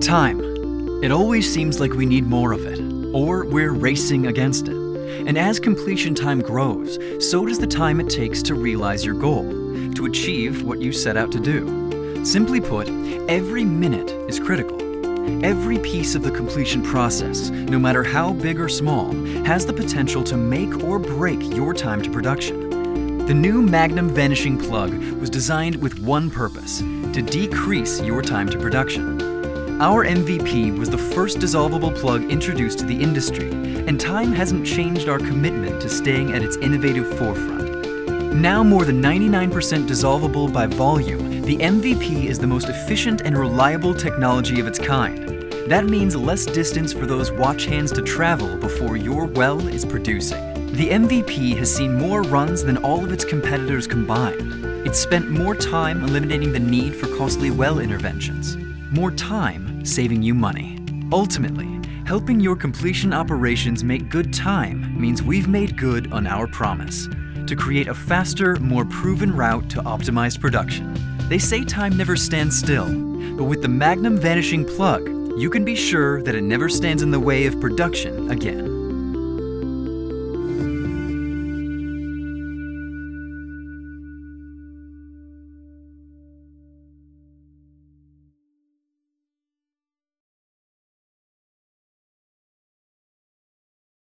Time. It always seems like we need more of it, or we're racing against it. And as completion time grows, so does the time it takes to realize your goal, to achieve what you set out to do. Simply put, every minute is critical. Every piece of the completion process, no matter how big or small, has the potential to make or break your time to production. The new Magnum Vanishing Plug was designed with one purpose to decrease your time to production. Our MVP was the first dissolvable plug introduced to the industry, and time hasn't changed our commitment to staying at its innovative forefront. Now more than 99% dissolvable by volume, the MVP is the most efficient and reliable technology of its kind. That means less distance for those watch hands to travel before your well is producing. The MVP has seen more runs than all of its competitors combined. It's spent more time eliminating the need for costly well interventions. More time saving you money. Ultimately, helping your completion operations make good time means we've made good on our promise to create a faster, more proven route to optimized production. They say time never stands still, but with the Magnum Vanishing Plug, you can be sure that it never stands in the way of production again.